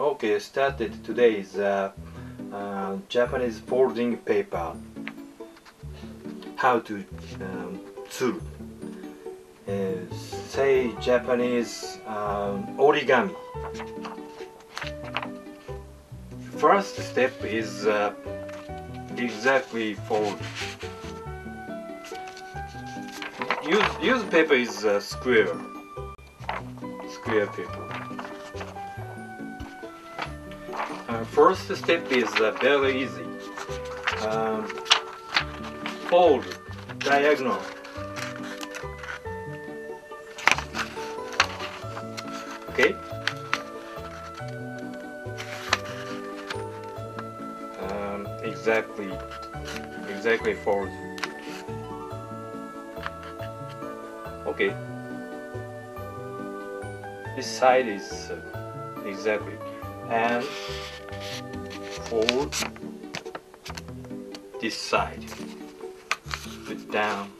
Okay, I started today's uh, uh, Japanese folding paper. How to um, tsuru. Uh, say Japanese um, origami. First step is uh, exactly fold. Use use paper is uh, square. Square paper. Uh, first step is uh, very easy. Um, fold diagonal. Okay. Um, exactly, exactly fold. Okay. This side is uh, exactly and fold this side. Put down.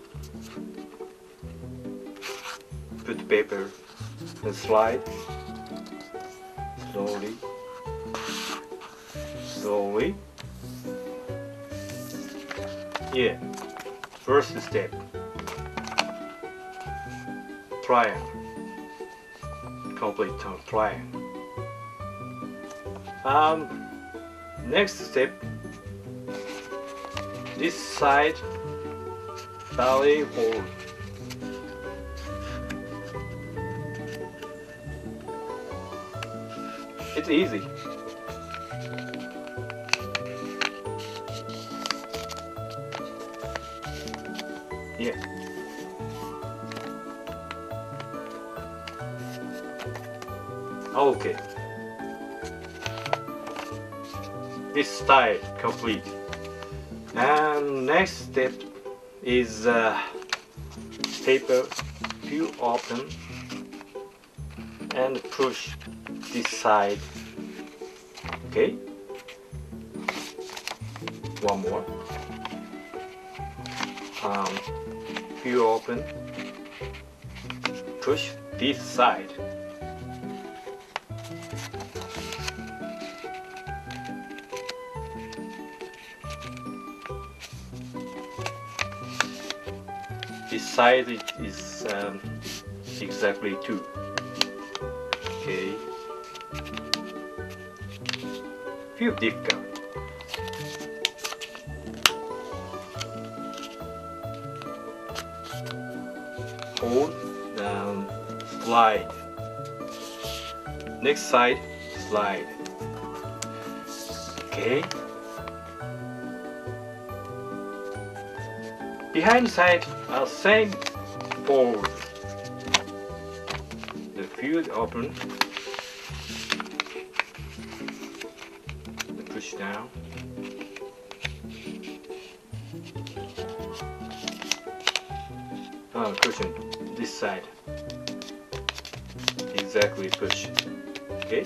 Put the paper and slide slowly, slowly. Yeah. First step. Triangle. Complete triangle. Um, next step. This side belly hold. It's easy. Yeah. Okay. This style complete. And next step is uh, paper peel open and push this side. Okay. One more. Um, peel open. Push this side. This side it is um, exactly two. Okay. Feel difficult. Hold down, slide. Next side, slide. Okay. Behind side are same forward. The field open. The push down. Oh, cushion this side. Exactly push. Okay.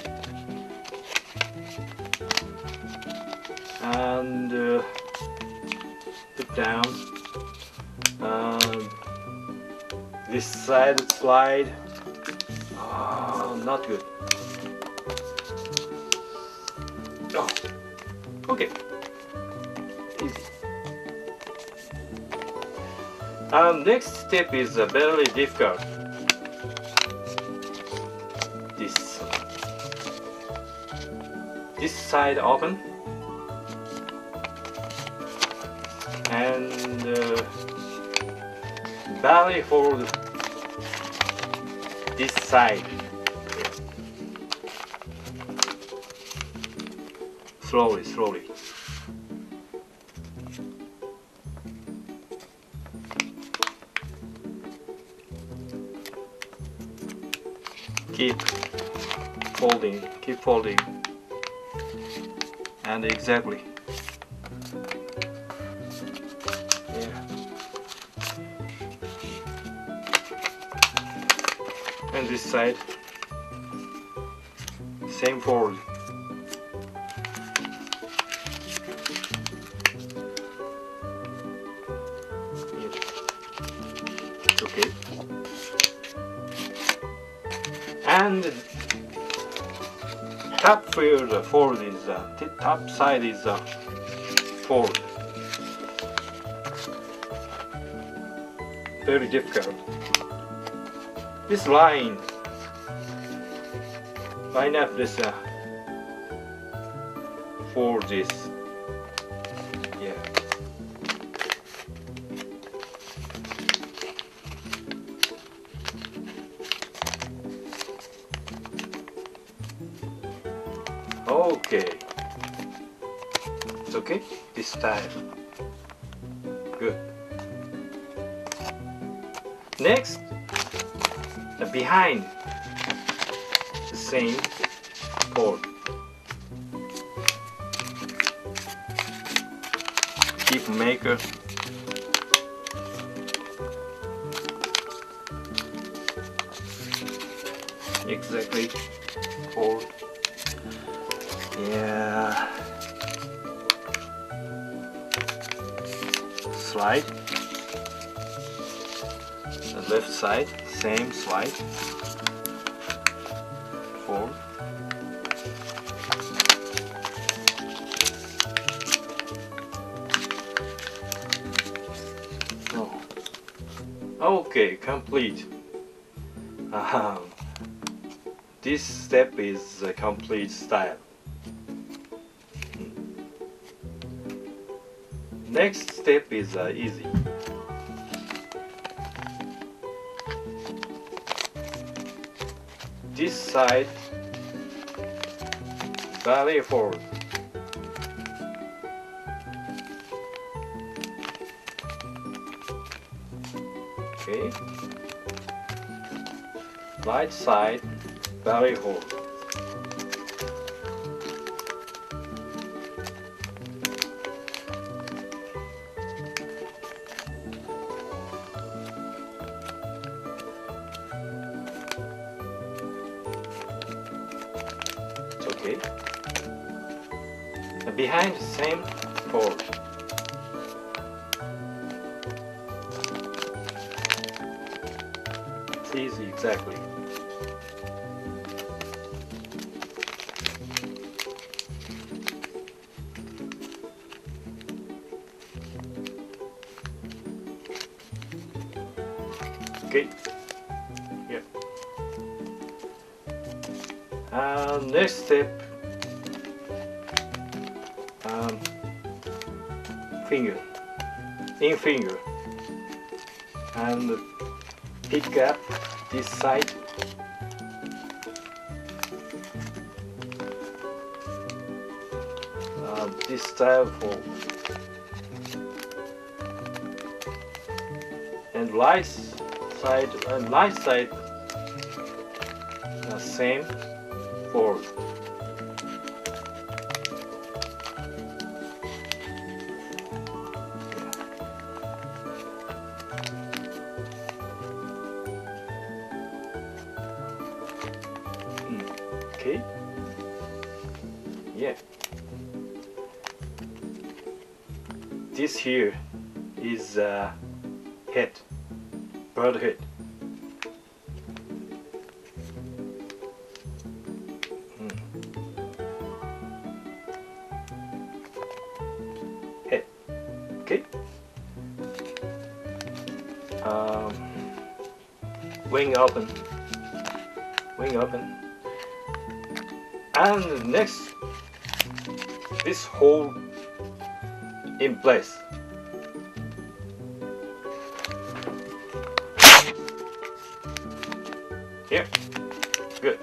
And uh, put down. This side slide. Oh, not good. Oh, okay. Easy. Um, next step is uh, very difficult. This. This side open. And uh, hold this side. Slowly, slowly. Keep folding, keep folding. And exactly. And this side same fold okay and top field fold is uh, top side is uh, fold. Very difficult. This line, line up this uh, for this. Yeah. Okay. It's okay this time. Good. Next, behind the same board. Keep maker. Exactly board. Yeah. Slide. The left side, same slide. Fold. Oh. Okay, complete. Um, this step is a complete style. Next step is uh, easy. This side, ballet forward. Okay. Right side, ballet hold. Okay. Behind the same board. It's easy, exactly. Next step, um, finger, in finger, and pick up this side. Uh, this style for and right side and right side uh, same forward. Mm, Okay. Yeah. This here is uh, head, bird head. Okay. Um, wing open. Wing open. And next, this hole in place. Here. Good.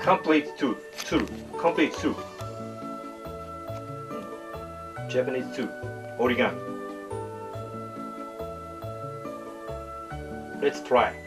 Complete two. Two. Complete two. Japanese too. Origami. Let's try.